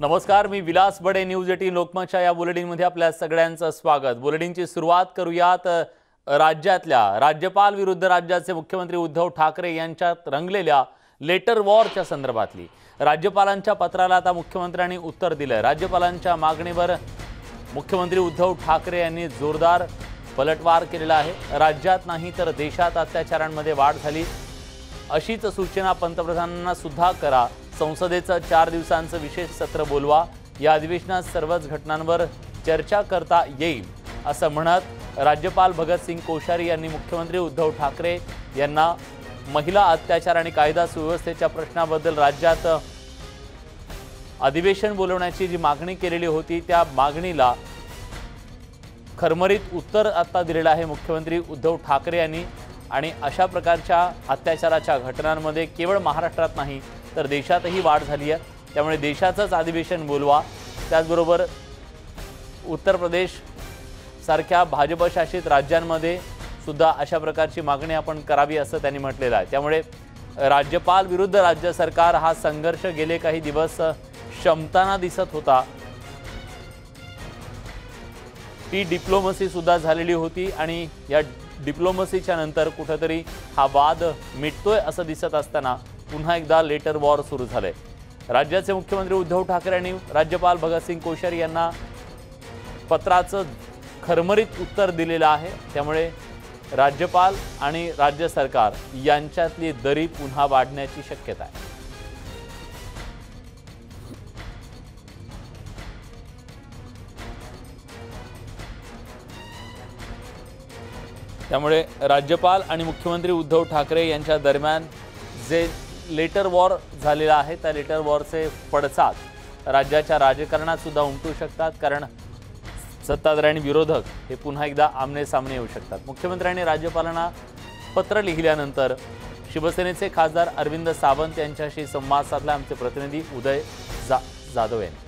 नमस्कार मी Vilas Bade news eighteen लोकमतच्या या बुलेटिनमध्ये आपल्या सगळ्यांचं स्वागत. बुलेटिनची सुरुवात करूयात राज्यातल्या राज्यपाल विरुद्ध राज्याचे मुख्यमंत्री उद्धव ठाकरे यांच्यात रंगलेल्या लेटर वॉरच्या संदर्भातली. राज्यपालांच्या पत्राला आता मुख्यमंत्र्यांनी उत्तर दिलं. राज्यपालांच्या मागणीवर मुख्यमंत्री उद्धव ठाकरे यांनी जोरदार पलटवार केलेला आहे. राज्यात नाही तर देशात अत्याचारांमध्ये वाढ झाली. अशीच सूचना पंतप्रधानांना सुद्धा करा. संसदेचं चार दिवसांचं विशेष सत्र बोलवा. या अधिवेशनात सर्वच घटनांवर चर्चा करता येईल असं म्हणत राज्यपाल भगतसिंग कोश्यारी यांनी मुख्यमंत्री उद्धव ठाकरे यांना महिला अत्याचार आणि कायदा सुव्यवस्थेच्या प्रश्नाबद्दल राज्यात अधिवेशन बोलवण्याची जी मागणी केलेली होती त्या मागणीला खरमरीत उत्तर आत्ता दिलेलं आहे मुख्यमंत्री उद्धव ठाकरे यांनी. आणि अशा प्रकारच्या अत्याचाराच्या घटनांमध्ये केवळ महाराष्ट्रात नाही तर देशातही वाढ झाली आहे. त्यामुळे देशाचंच अधिवेशन बोलवा. त्याचबरोबर उत्तर प्रदेश सारख्या भाजपशासित राज्यांमध्ये सुद्धा अशा प्रकारची मागणी आपण करावी असं त्यांनी म्हटलेलं आहे. त्यामुळे राज्यपाल विरुद्ध राज्य सरकार हा संघर्ष गेले काही दिवस शमताना दिसत होता. ती डिप्लोमसी सुद्धा झालेली होती आणि या डिप्लोमसीच्या नंतर कुठंतरी हा वाद मिटतोय असं दिसत असताना पुन्हा एकदा लेटर वॉर सुरू झालंय. राज्याचे मुख्यमंत्री उद्धव ठाकरे यांनी राज्यपाल भगतसिंग कोश्यारी यांना पत्राचं खरमरीत उत्तर दिलेलं आहे. त्यामुळे राज्यपाल आणि राज्य सरकार यांच्यातली दरी पुन्हा वाढण्याची शक्यता आहे. त्यामुळे राज्यपाल आणि मुख्यमंत्री उद्धव ठाकरे यांच्या दरम्यान जे लेटर वॉर झालेला आहे. त्या लेटर वॉरचे पडसाद राज्याच्या राजकारणात सुद्धा उमटू शकतात कारण सत्ताधारी आणि विरोधक हे पुन्हा एकदा आमने सामने येऊ शकतात. मुख्यमंत्र्यांनी राज्यपालांना पत्र लिहिल्यानंतर शिवसेनेचे खासदार अरविंद सावंत यांच्याशी संवाद साधला. आमचे प्रतिनिधी उदय जा जाधव यांनी.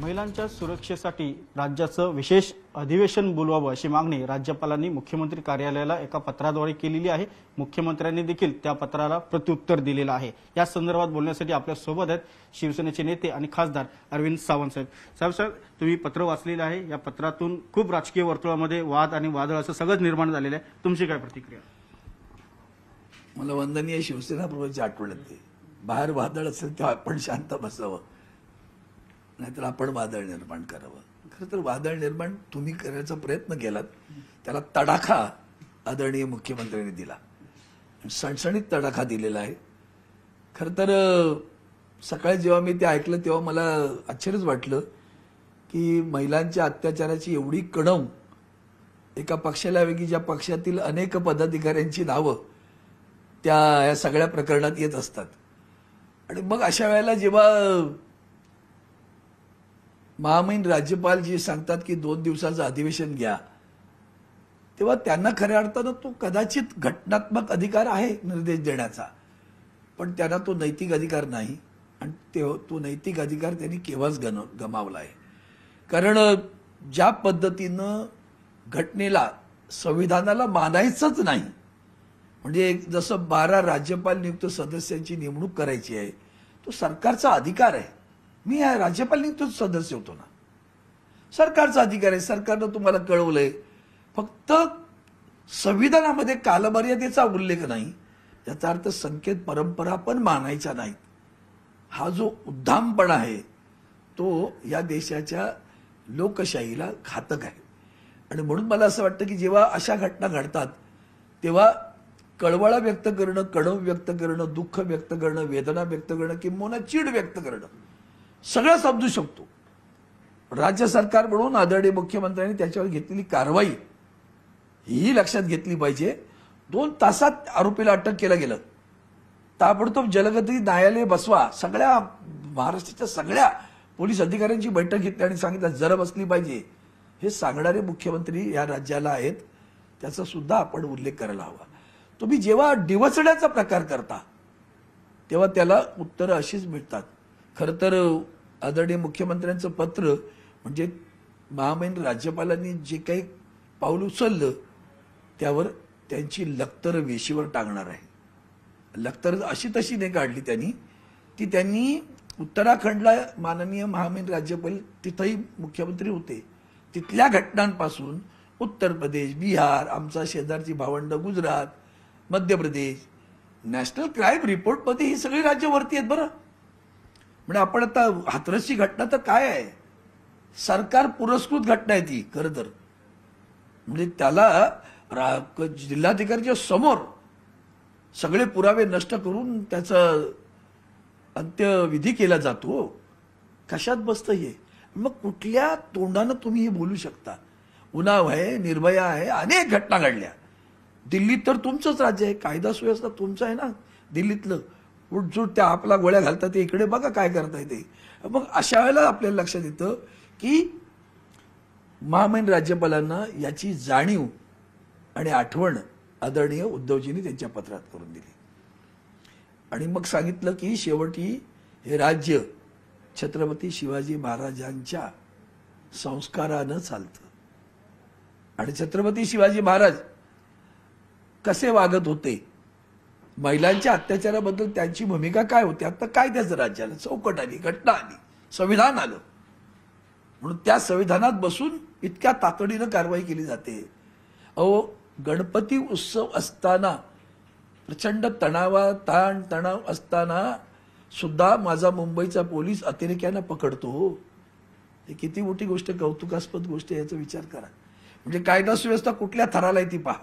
महिलांच्या सुरक्षेसाठी राज्याचं विशेष अधिवेशन बोलवावं अशी मागणी राज्यपालांनी मुख्यमंत्री कार्यालयाला एका पत्राद्वारे केलेली आहे. मुख्यमंत्र्यांनी देखील त्या पत्राला प्रत्युत्तर दिलेलं आहे. या संदर्भात बोलण्यासाठी आपल्यासोबत आहेत शिवसेनेचे नेते आणि खासदार अरविंद सावंत साहेब. साहेब साहेब तुम्ही पत्र वाचलेलं आहे. या पत्रातून खूप राजकीय वर्तुळामध्ये वाद आणि वादळ असं सगळंच निर्माण झालेलं आहे. तुमची काय प्रतिक्रिया? मला वंदनीय शिवसेना प्रमुखाची आठवण येते. बाहेर वादळ असेल तेव्हा आपण शांत बसावं. नाहीतर आपण वादळ निर्माण करावं. खरं तर वादळ निर्माण तुम्ही करायचा प्रयत्न केलात त्याला तडाखा आदरणीय मुख्यमंत्र्यांनी दिला. सणसणीत तडाखा दिलेला आहे. खरं तर सकाळी जेव्हा मी ते ऐकलं तेव्हा मला आश्चर्यच वाटलं की महिलांच्या अत्याचाराची एवढी कणव एका पक्षाला वेगळी ज्या पक्षातील अनेक पदाधिकाऱ्यांची नावं त्या या सगळ्या प्रकरणात येत असतात. आणि मग अशा वेळेला जेव्हा महामहिन राज्यपाल जी सांगतात की दोन दिवसाचं अधिवेशन घ्या. तेव्हा त्यांना खऱ्या अर्थानं तो कदाचित घटनात्मक अधिकार आहे निर्देश देण्याचा. पण त्यांना तो नैतिक अधिकार नाही. आणि ते तो नैतिक अधिकार त्यांनी केव्हाच गन गमावला आहे. कारण ज्या पद्धतीनं घटनेला संविधानाला मानायचंच नाही. म्हणजे एक जसं बारा राज्यपाल नियुक्त सदस्यांची नेमणूक करायची आहे तो सरकारचा अधिकार आहे. मी राज्यपालनी राज्यपाल सदस्य होतो ना. सरकारचा अधिकार आहे सरकारनं तुम्हाला कळवलंय. फक्त संविधानामध्ये कालमर्यादेचा उल्लेख नाही याचा अर्थ संकेत परंपरा पण मानायच्या नाहीत. हा जो उद्धामपणा आहे तो या देशाच्या लोकशाहीला घातक आहे. आणि म्हणून मला असं वाटतं की जेव्हा अशा घटना घडतात तेव्हा कळवळा व्यक्त करणं कणव व्यक्त करणं दुःख व्यक्त करणं वेदना व्यक्त करणं किंवा चीड व्यक्त करणं सगळं समजू शकतो. राज्य सरकार म्हणून आदरणीय मुख्यमंत्र्यांनी त्याच्यावर घेतलेली कारवाई ही लक्षात घेतली पाहिजे. दोन तासात आरोपीला अटक केलं गेलं. ताबडतोब जलगती न्यायालय बसवा सगळ्या महाराष्ट्राच्या सगळ्या पोलीस अधिकाऱ्यांची बैठक घेतली आणि सांगितलं जर बसली पाहिजे. हे सांगणारे मुख्यमंत्री या राज्याला आहेत. त्याचा सुद्धा आपण उल्लेख करायला हवा. तुम्ही जेव्हा डिवचण्याचा प्रकार करता तेव्हा त्याला उत्तरं अशीच मिळतात. खरं तर आदरणीय मुख्यमंत्र्यांचं पत्र म्हणजे महामहिन राज्यपालांनी जे काही पाऊल उचललं त्यावर त्यांची लक्तर वेशीवर टाकणार आहे. लखतर अशी तशी नाही काढली त्यांनी ती त्यांनी उत्तराखंडला माननीय महामेन राज्यपाल तिथंही मुख्यमंत्री होते. तिथल्या घटनांपासून उत्तर प्रदेश बिहार आमचा शेजारची भावंड गुजरात मध्य प्रदेश नॅशनल क्राईम रिपोर्टमध्ये ही सगळी राज्य वरती आहेत बरं. म्हणजे आपण आता हाथरसची घटना तर काय आहे? सरकार पुरस्कृत घटना आहे ती खरं तर. म्हणजे त्याला रा- समोर सगळे पुरावे नष्ट करून त्याचं अंत्यविधी केला जातो हो. कशात बसतं हे? मग कुठल्या तोंडानं तुम्ही हे बोलू शकता? उन्हाव आहे निर्भया आहे अनेक घटना घडल्या. दिल्लीत तर तुमचंच राज्य आहे कायदा सुव्यवस्था तुमचं आहे ना? दिल्लीतलं. उठसूट त्या आपला गोळ्या घालतात ते इकडे बघा काय करताय ते. मग अशा वेळेला आपल्याला लक्षात येतं की महामहिन राज्यपालांना याची जाणीव आणि आठवण आदरणीय उद्धवजींनी त्यांच्या पत्रात करून दिली. आणि मग सांगितलं की शेवटी हे राज्य छत्रपती शिवाजी महाराजांच्या संस्कारानं चालतं. आणि छत्रपती शिवाजी महाराज कसे वागत होते? महिलांच्या अत्याचाराबद्दल त्यांची भूमिका काय होती? आता काय त्याचं राज्य आलं चौकट आली घटना आली संविधान आलं. म्हणून त्या संविधानात बसून इतक्या तातडीनं कारवाई केली जाते. अहो गणपती उत्सव असताना प्रचंड तणावा ताण तणाव असताना सुद्धा माझा मुंबईचा पोलीस अतिरेक्यानं पकडतो हो. हे. किती मोठी गोष्ट कौतुकास्पद गोष्ट याचा विचार करा. म्हणजे कायदा सुव्यवस्था कुठल्या थराला आहे ती पहा.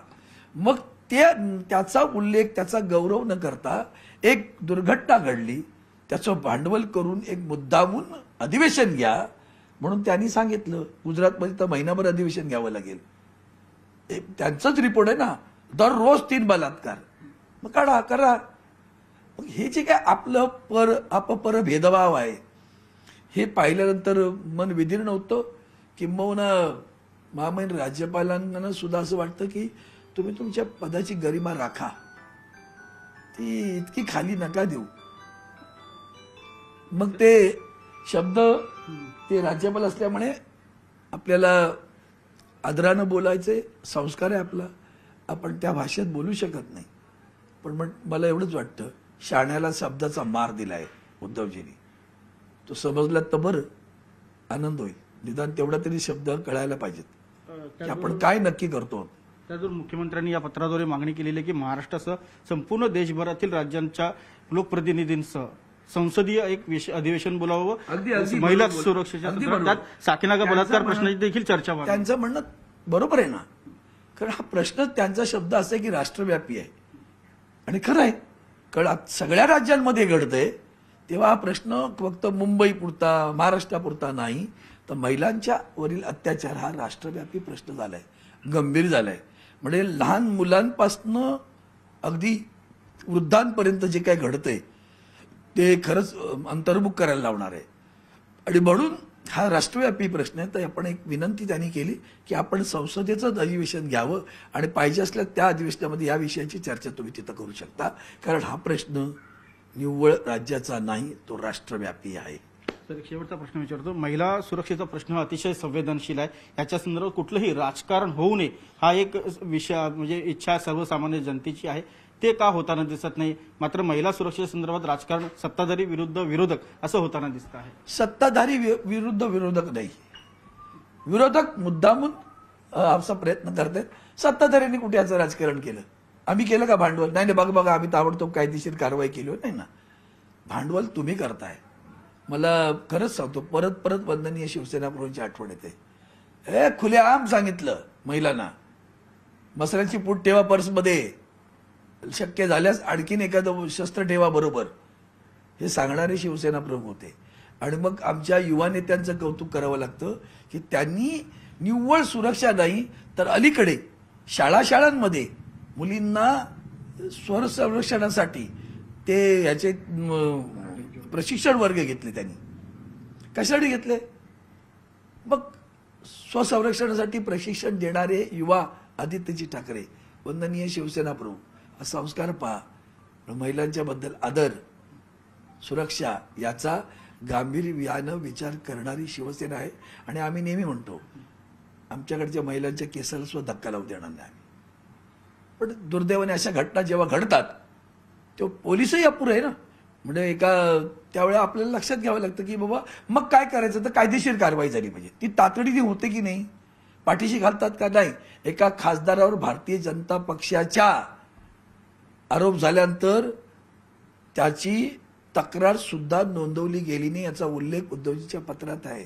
मग ते त्याचा उल्लेख त्याचा गौरव न करता एक दुर्घटना घडली. त्याचं भांडवल करून एक मुद्दामून अधिवेशन घ्या म्हणून त्यांनी सांगितलं. गुजरातमध्ये तर महिनाभर अधिवेशन घ्यावं लागेल. हे त्यांचाच रिपोर्ट आहे ना. दररोज तीन बलात्कार. मग काढा करा. मग हे जे काय आपलं पर अपपर भेदभाव आहे हे पाहिल्यानंतर मन विदीर्ण होतं. किंबहुना महामहिन राज्यपालांना सुद्धा असं वाटतं की तुम्ही तुमच्या पदाची गरिमा राखा. ती इतकी खाली नका देऊ. मग ते शब्द ते राज्यपाल असल्यामुळे आपल्याला आदरानं बोलायचे संस्कार आहे आपला. आपण त्या भाषेत बोलू शकत नाही. पण मग मला एवढंच वाटतं शाण्याला शब्दाचा मार दिलाय उद्धवजींनी. तो समजला तर बरं आनंद होईल. निदान तेवढा तरी शब्द कळायला पाहिजेत. की आपण काय नक्की करतो? त्यातून मुख्यमंत्र्यांनी या पत्राद्वारे मागणी केलेली आहे की महाराष्ट्रासह संपूर्ण देशभरातील राज्यांच्या लोकप्रतिनिधींसह संसदीय एक विश- अधिवेशन बोलावं अगदी महिला. सुरक्षेच्या संदर्भात साकिनागा बलात्कार प्रश्नाची देखील चर्चा व्हावी. त्यांचं म्हणणं बरोबर आहे ना. कारण हा प्रश्न त्यांचा शब्द असा आहे की राष्ट्रव्यापी आहे. आणि खरं आहे. कारण आत- सगळ्या राज्यांमध्ये घडतंय. तेव्हा हा प्रश्न फक्त मुंबई पुरता महाराष्ट्रापुरता नाही. तर महिलांच्या वरील अत्याचार हा राष्ट्रव्यापी प्रश्न झालाय. गंभीर झालाय. म्हणजे लहान मुलांपासनं अगदी वृद्धांपर्यंत जे काय घडतंय ते खरंच अंतर्मुख करायला लावणार आहे. आणि म्हणून हा राष्ट्रव्यापी प्रश्न आहे तर आपण एक विनंती त्यांनी केली की आपण संसदेचं अधिवेशन घ्यावं आणि पाहिजे असल्यास त्या अधिवेशनामध्ये या विषयाची चर्चा तुम्ही तिथं करू शकता. कारण हा प्रश्न निव्वळ राज्याचा नाही तो राष्ट्रव्यापी आहे. तर एक शेवटचा प्रश्न विचारतो. महिला सुरक्षेचा प्रश्न अतिशय संवेदनशील आहे. याच्या संदर्भात कुठलंही राजकारण होऊ नये हा एक विषय म्हणजे इच्छा सर्वसामान्य जनतेची आहे. ते का होताना दिसत नाही? मात्र महिला सुरक्षेच्या संदर्भात राजकारण सत्ताधारी विरुद्ध विरोधक असं होताना दिसत आहे. सत्ताधारी वि- विरुद्ध विरोधक नाही. विरोधक मुद्दामून अ, प्रयत्न करतायत सत्ताधाऱ्यांनी कुठे याचं राजकारण केलं? आम्ही केलं का भांडवल? नाही नाही बघा बघा आम्ही ताबडतोब कायदेशीर कारवाई केली होती. नाही ना? भांडवल तुम्ही करताय. मला खरंच सांगतो परत परत वंदनीय शिवसेना प्रभूंची आठवण येते. हे खुलेआम सांगितलं महिलांना मसऱ्यांची पूट ठेवा पर्समध्ये. शक्य झाल्यास आणखीन एखादं शस्त्र ठेवा बरोबर. हे सांगणारे शिवसेना प्रमुख होते. आणि मग आमच्या युवा नेत्यांचं कौतुक करावं लागतं की त्यांनी निव्वळ सुरक्षा नाही तर अलीकडे शाळा शाळांमध्ये मुलींना स्वर संरक्षणासाठी ते ह्याचे प्रशिक्षण वर्ग घेतले त्यांनी. कशासाठी घेतले? मग स्वसंरक्षणासाठी प्रशिक्षण देणारे युवा आदित्यजी ठाकरे वंदनीय शिवसेना प्रमुख हा संस्कार पहा. महिलांच्या बद्दल आदर सुरक्षा याचा गांभीर्यानं विचार करणारी शिवसेना आहे. आणि आम्ही नेहमी म्हणतो आमच्याकडच्या महिलांच्या केसाला सुद्धा धक्का लावू देणार नाही आम्ही. पण दुर्दैवाने अशा घटना जेव्हा घडतात तेव्हा पोलिसही अपुर आहे ना. म्हणजे एका त्यावेळेला आपल्याला लक्षात घ्यावं लागतं की बाबा मग काय करायचं? तर कायदेशीर कारवाई झाली पाहिजे. ती तातडीने होते की नाही? पाठीशी घालतात का नाही? एका खासदारावर भारतीय जनता पक्षाच्या आरोप झाल्यानंतर त्याची तक्रार सुद्धा नोंदवली गेली नाही याचा उल्लेख उद्धवजीच्या पत्रात आहे.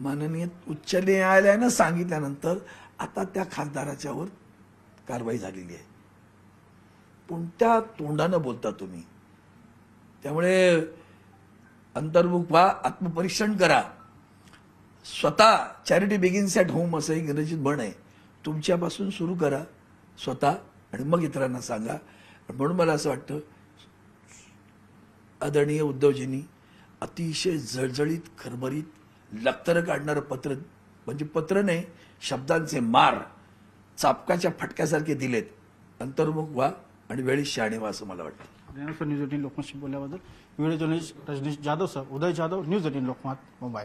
माननीय उच्च न्यायालयानं सांगितल्यानंतर आता त्या खासदाराच्यावर कारवाई झालेली आहे. कोणत्या तोंडानं बोलता तुम्ही? त्यामुळे अंतर्मुख व्हा आत्मपरीक्षण करा. स्वतः चॅरिटी बिगिन्स ॲट होम असं इंग्रजीत म्हण आहे. तुमच्यापासून सुरू करा स्वतः आणि मग इतरांना सांगा. म्हणून मला असं वाटतं आदरणीय उद्धवजींनी अतिशय जळजळीत खरबरीत लक्तरं काढणारं पत्र म्हणजे पत्र नाही शब्दांचे मार चापकाच्या फटक्यासारखे दिलेत. अंतर्मुख व्हा आणि वेळी शहाणे व्हा असं मला वाटतं. रेणुका न्यूज एटीन लोकमतशी बोलल्याबद्दल video journalist Rajneesh Jadhav sir. Uday Jadhav news eighteen Lokmat Mumbai.